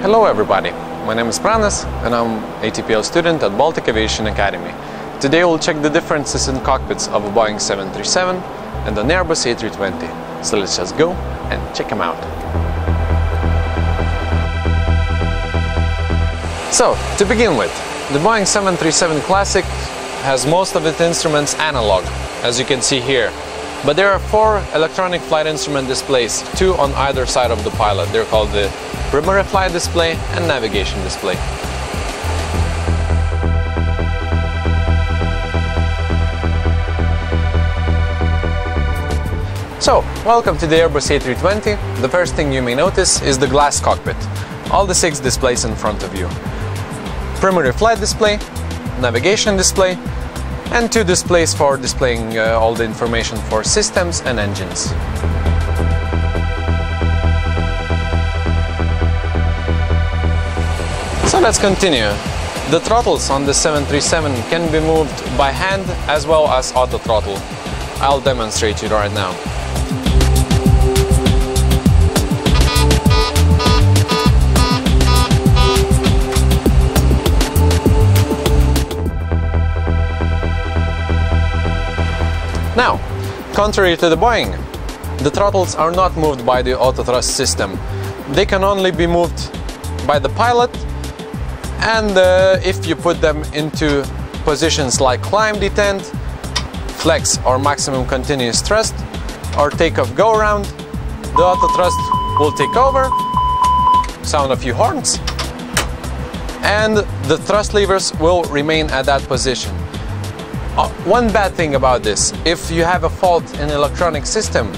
Hello everybody, my name is Pranas and I'm ATPL student at Baltic Aviation Academy. Today we'll check the differences in cockpits of a Boeing 737 and an Airbus A320. So let's just go and check them out. So, to begin with, the Boeing 737 Classic has most of its instruments analog, as you can see here. But there are four electronic flight instrument displays, two on either side of the pilot. They're called the primary flight display and navigation display. So, welcome to the Airbus A320. The first thing you may notice is the glass cockpit. All the six displays in front of you. Primary flight display, navigation display, and two displays for displaying uh, all the information for systems and engines. So let's continue. The throttles on the 737 can be moved by hand as well as auto throttle. I'll demonstrate it right now. Now, contrary to the Boeing, the throttles are not moved by the auto thrust system. They can only be moved by the pilot and uh, if you put them into positions like climb detent, flex or maximum continuous thrust, or takeoff go around, the auto thrust will take over, sound a few horns, and the thrust levers will remain at that position. Uh, one bad thing about this, if you have a fault in electronic system,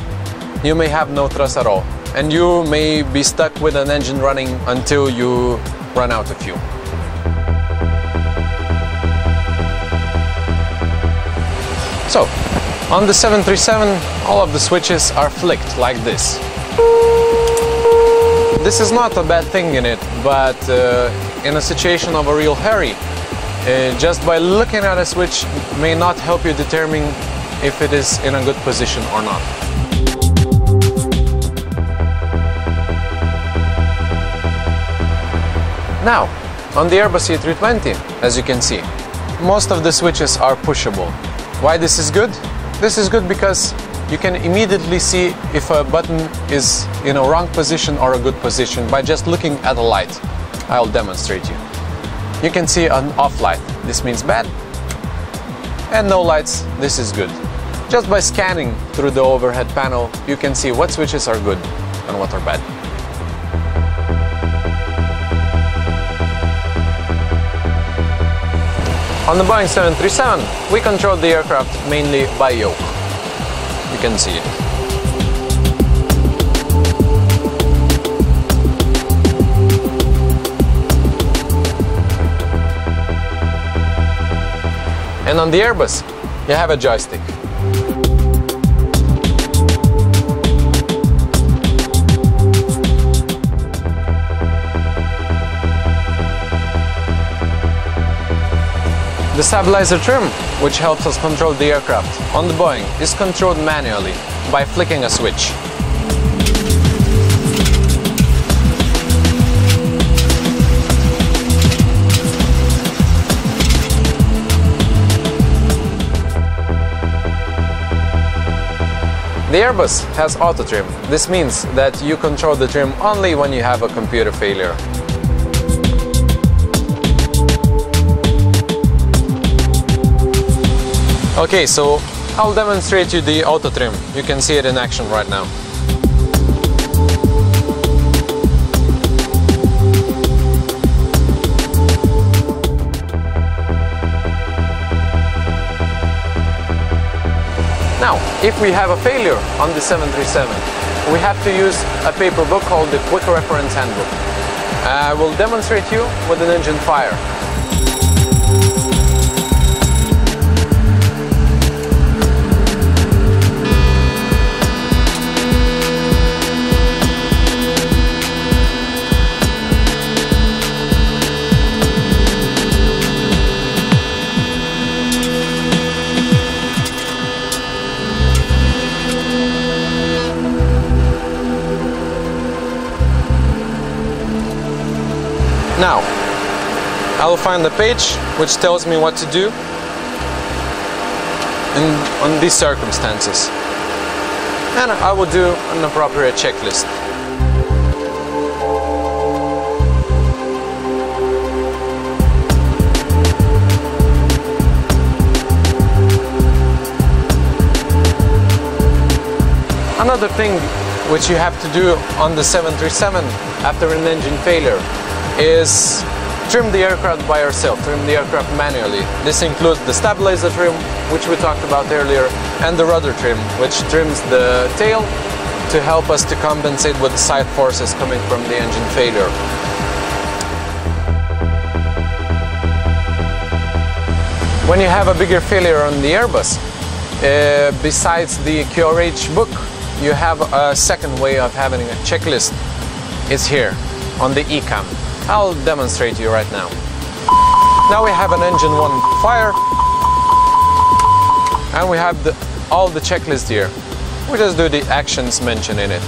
you may have no thrust at all, and you may be stuck with an engine running until you run out of fuel. So, on the 737, all of the switches are flicked like this. This is not a bad thing in it, but uh, in a situation of a real hurry, uh, just by looking at a switch may not help you determine if it is in a good position or not. Now, on the Airbus A320, as you can see, most of the switches are pushable. Why this is good? This is good because you can immediately see if a button is in a wrong position or a good position by just looking at a light. I'll demonstrate you. You can see an off light, this means bad, and no lights, this is good. Just by scanning through the overhead panel, you can see what switches are good and what are bad. On the Boeing 737, we control the aircraft mainly by yoke. You can see And on the Airbus, you have a joystick. The stabilizer trim, which helps us control the aircraft on the Boeing, is controlled manually by flicking a switch. The Airbus has auto trim. This means that you control the trim only when you have a computer failure. Okay, so I'll demonstrate you the auto trim. You can see it in action right now. Now, if we have a failure on the 737, we have to use a paper book called the Quick Reference Handbook. Uh, I will demonstrate you with an engine fire. Now, I will find the page which tells me what to do in, on these circumstances. And I will do an appropriate checklist. Another thing which you have to do on the 737 after an engine failure is trim the aircraft by yourself, trim the aircraft manually. This includes the stabilizer trim, which we talked about earlier, and the rudder trim, which trims the tail to help us to compensate with the side forces coming from the engine failure. When you have a bigger failure on the Airbus, uh, besides the QRH book, you have a second way of having a checklist. It's here on the ECAM. I'll demonstrate to you right now. Now we have an engine one fire and we have the, all the checklist here. We just do the actions mentioned in it.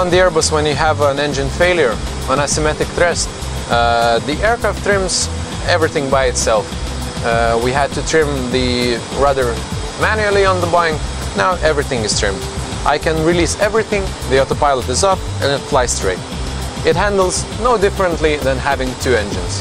On the Airbus, when you have an engine failure on asymmetric thrust, uh, the aircraft trims everything by itself. Uh, we had to trim the rudder manually on the Boeing. Now everything is trimmed. I can release everything, the autopilot is off, and it flies straight. It handles no differently than having two engines.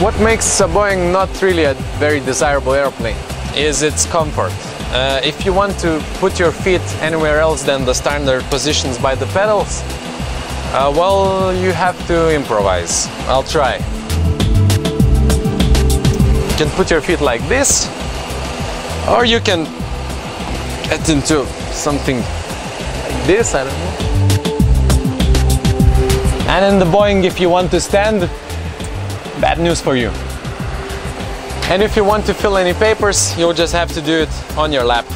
What makes a Boeing not really a very desirable airplane is its comfort. Uh, if you want to put your feet anywhere else than the standard positions by the pedals, uh, well, you have to improvise. I'll try. You can put your feet like this, or you can get into something like this, I don't know. And in the Boeing, if you want to stand, bad news for you. And if you want to fill any papers, you'll just have to do it on your lap.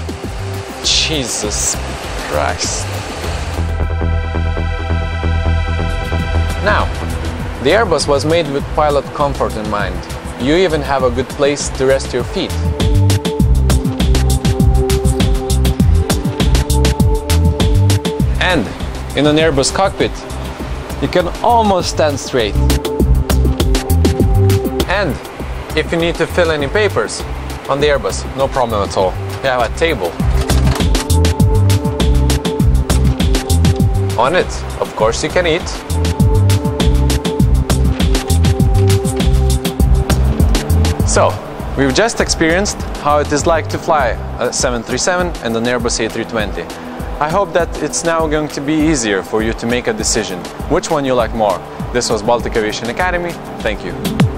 Jesus Christ. Now, the Airbus was made with pilot comfort in mind. You even have a good place to rest your feet. And in an Airbus cockpit, you can almost stand straight. And if you need to fill any papers on the Airbus, no problem at all. You have a table. On it, of course, you can eat. So, we've just experienced how it is like to fly a 737 and an Airbus A320. I hope that it's now going to be easier for you to make a decision which one you like more. This was Baltic Aviation Academy. Thank you.